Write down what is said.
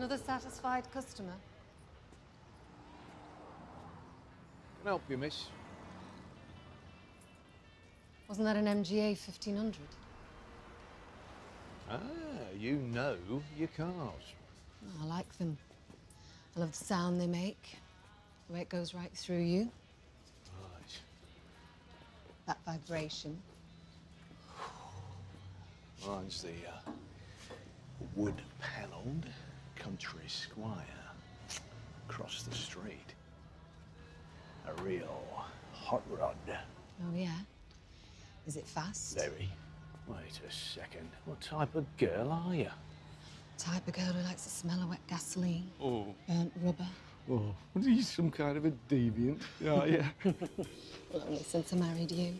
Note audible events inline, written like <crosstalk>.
Another satisfied customer. Can I help you, miss? Wasn't that an MGA 1500? Ah, you know your cars. I like them. I love the sound they make, the way it goes right through you, Right. that vibration. Mine's the uh, wood-panelled country squire across the street. A real hot rod. Oh, yeah? Is it fast? Very. Wait a second. What type of girl are you? Type of girl who likes the smell of wet gasoline, Oh, burnt rubber. oh, <laughs> are you some kind of a deviant? Yeah, yeah. <laughs> Well, only since I married you.